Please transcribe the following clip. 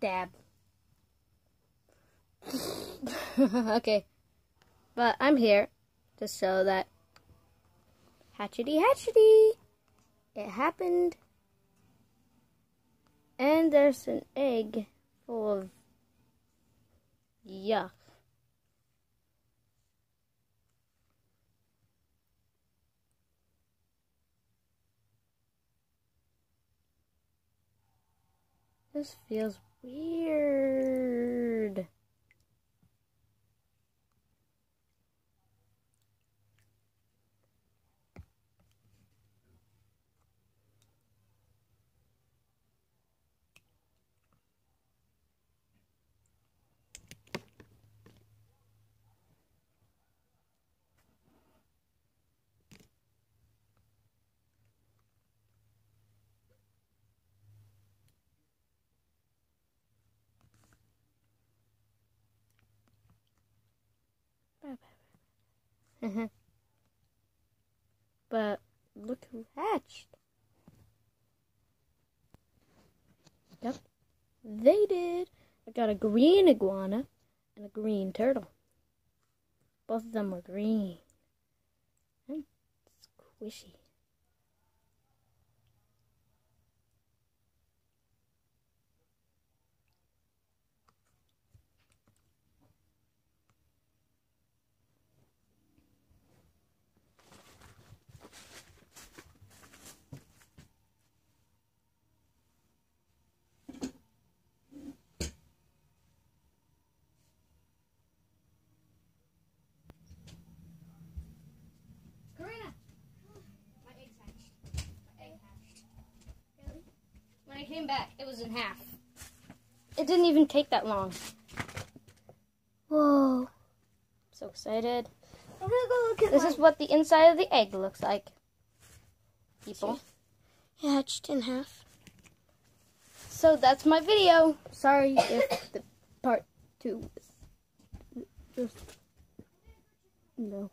Dab. okay. But I'm here to show that hatchety hatchety. It happened. And there's an egg full of yuck. This feels weird. Mm-hmm. but look who hatched. Yep, they did. I got a green iguana and a green turtle. Both of them were green and squishy. Came back, it was in half. It didn't even take that long. Whoa. So excited. I'm gonna go look at This mine. is what the inside of the egg looks like. People. hatched in half. So that's my video. Sorry if the part two was just no.